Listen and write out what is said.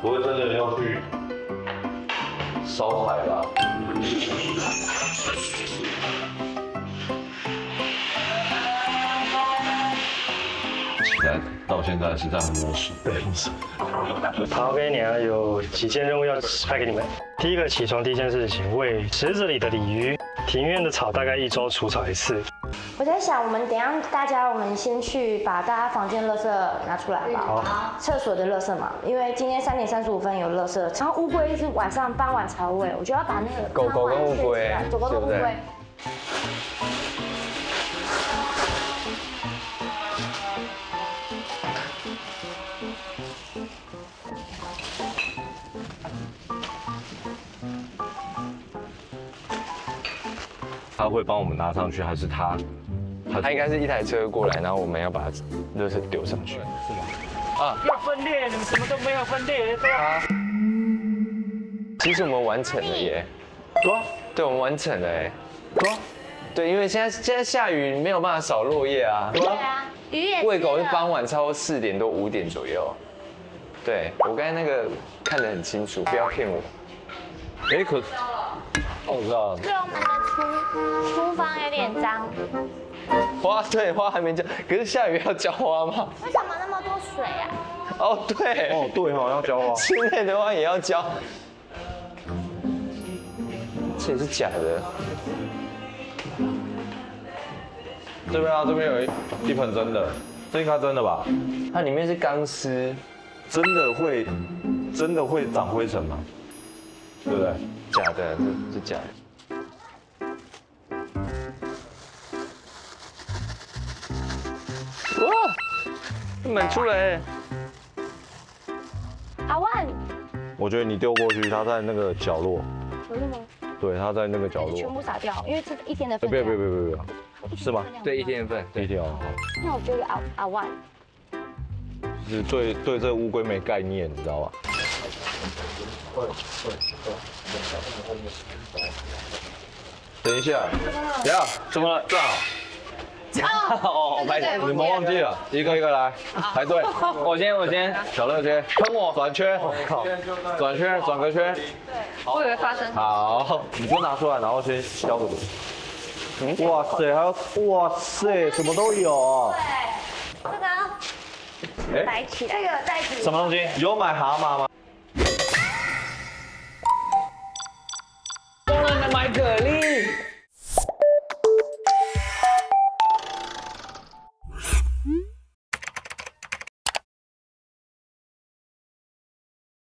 不会真的要去烧海吧？起来，到现在是在摸索。对，摸索。好，给你啊，有几件任务要派给你们。第一个，起床第一件事情，喂池子里的鲤鱼。庭院的草大概一周除草一次。我在想，我们等下大家，我们先去把大家房间垃圾拿出来吧。好。厕所的垃圾嘛，因为今天三点三十五分有垃圾。然后乌龟是晚上傍晚才喂，我就要把那个狗狗跟乌龟，狗狗跟乌龟。他会帮我们拉上去，还是他？他应该是一台车过来，然后我们要把热水丢上去，是吗？啊！要分裂，你们什么都没有分裂，对啊。其实我们完成了耶。对对，我们完成了哎。对对，因为现在现在下雨，没有办法扫落叶啊。对啊。雨也。喂狗是傍晚超过四点多五点左右。对，我刚才那个看得很清楚，不要骗我。哎，可。我知道。对，我们的厨厨房有点脏。花对花还没浇，可是下雨要浇花吗？为什么那么多水啊？哦对。哦对哦，要浇花。室内的话也要浇。这也是假的。这边啊，这边有一一盆真的，这应该真的吧？它里面是钢丝，真的会真的会长灰尘吗？对不对？假的，是是假的。哇，满出来。阿万，我觉得你丢过去，它在那个角落。真的吗？对，它在那个角落。全部撒掉，因为这一天的份。别别别别别，是吗？对，一天份，一天哦。那我就阿阿万。是对对这乌龟没概念，你知道吧？等一下，等下，怎么了？站好。哦，排队，你们忘记了，一个一个来排队。我先，我先。小乐先，喷我转圈，转圈，转个圈。对，我以为发生。好，你就拿出来，然后先消毒。哇塞，还有，哇塞，什么都有。对，这个。哎，来起这个袋子。什么东西？有买蛤蟆吗？